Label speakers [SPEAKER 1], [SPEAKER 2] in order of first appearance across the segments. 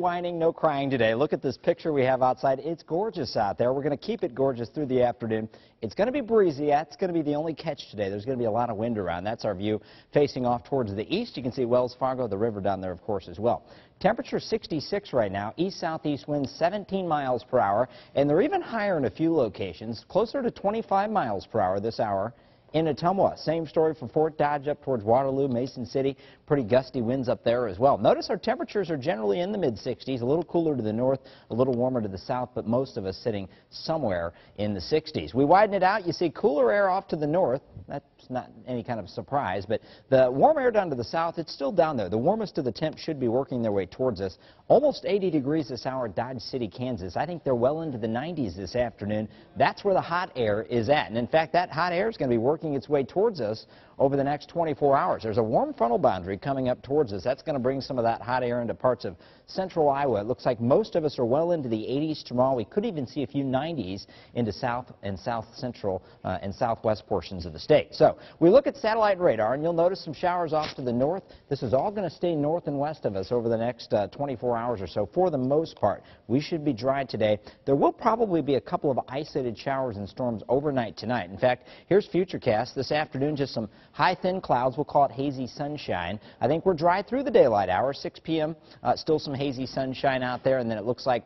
[SPEAKER 1] whining, no crying today. Look at this picture we have outside. It's gorgeous out there. We're going to keep it gorgeous through the afternoon. It's going to be breezy. That's going to be the only catch today. There's going to be a lot of wind around. That's our view facing off towards the east. You can see Wells Fargo, the river down there, of course, as well. Temperature 66 right now. East-southeast winds 17 miles per hour, and they're even higher in a few locations, closer to 25 miles per hour this hour in Ottumwa. Same story for Fort Dodge up towards Waterloo, Mason City. Pretty gusty winds up there as well. Notice our temperatures are generally in the mid-60s, a little cooler to the north, a little warmer to the south, but most of us sitting somewhere in the 60s. We widen it out. You see cooler air off to the north. That's not any kind of surprise, but the warm air down to the south, it's still down there. The warmest of the temps should be working their way towards us. Almost 80 degrees this hour Dodge City, Kansas. I think they're well into the 90s this afternoon. That's where the hot air is at. And in fact, that hot air is going to be working its way towards us over the next 24 hours. There's a warm frontal boundary coming up towards us. That's going to bring some of that hot air into parts of central Iowa. It looks like most of us are well into the 80s tomorrow. We could even see a few 90s into south and south central uh, and southwest portions of the state. So we look at satellite radar, and you'll notice some showers off to the north. This is all going to stay north and west of us over the next uh, 24 hours or so. For the most part, we should be dry today. There will probably be a couple of isolated showers and storms overnight tonight. In fact, here's Futurecast. This afternoon, just some high thin clouds. We'll call it hazy sunshine. I think we're dry through the daylight hours, 6 p.m. Uh, still some hazy sunshine out there, and then it looks like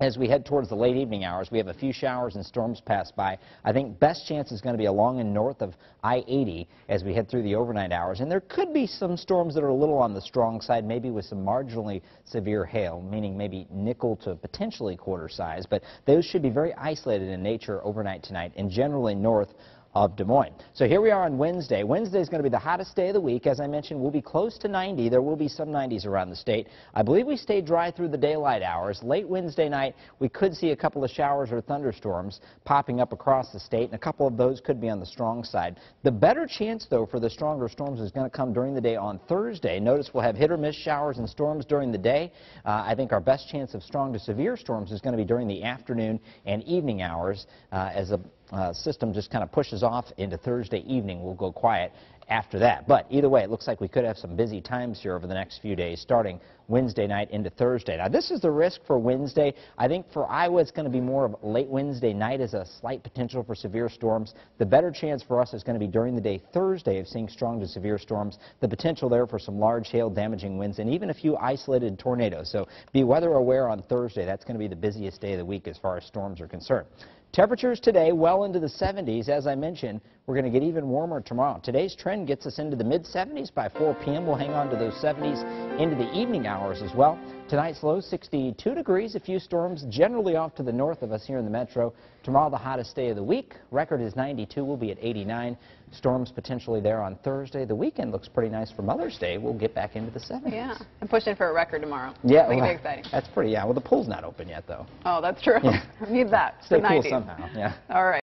[SPEAKER 1] as we head towards the late evening hours, we have a few showers and storms pass by. I think best chance is going to be along and north of I-80 as we head through the overnight hours. And there could be some storms that are a little on the strong side, maybe with some marginally severe hail, meaning maybe nickel to potentially quarter size. But those should be very isolated in nature overnight tonight and generally north of Des Moines. So here we are on Wednesday. Wednesday is going to be the hottest day of the week. As I mentioned, we'll be close to 90. There will be some 90s around the state. I believe we stay dry through the daylight hours. Late Wednesday night, we could see a couple of showers or thunderstorms popping up across the state, and a couple of those could be on the strong side. The better chance, though, for the stronger storms is going to come during the day on Thursday. Notice we'll have hit or miss showers and storms during the day. Uh, I think our best chance of strong to severe storms is going to be during the afternoon and evening hours uh, as a uh, system just kind of pushes off into Thursday evening. We'll go quiet after that. But either way, it looks like we could have some busy times here over the next few days, starting Wednesday night into Thursday. Now, this is the risk for Wednesday. I think for Iowa, it's going to be more of late Wednesday night as a slight potential for severe storms. The better chance for us is going to be during the day Thursday of seeing strong to severe storms. The potential there for some large hail damaging winds and even a few isolated tornadoes. So be weather aware on Thursday. That's going to be the busiest day of the week as far as storms are concerned. Temperatures today well into the 70s. As I mentioned, we're going to get even warmer tomorrow. Today's trend gets us into the mid-70s. By 4 p.m., we'll hang on to those 70s into the evening hours as well. Tonight's low 62 degrees. A few storms generally off to the north of us here in the metro. Tomorrow, the hottest day of the week. Record is 92. We'll be at 89. Storms potentially there on Thursday. The weekend looks pretty nice for Mother's Day. We'll get back into the 70s.
[SPEAKER 2] Yeah, I'm pushing for a record tomorrow.
[SPEAKER 1] Yeah, well,
[SPEAKER 2] it exciting.
[SPEAKER 1] That's pretty, yeah. Well, the pool's not open yet, though.
[SPEAKER 2] Oh, that's true.
[SPEAKER 1] Yeah.
[SPEAKER 2] Need that
[SPEAKER 1] Stay cool
[SPEAKER 2] 90s.
[SPEAKER 1] somehow, yeah.
[SPEAKER 2] All right.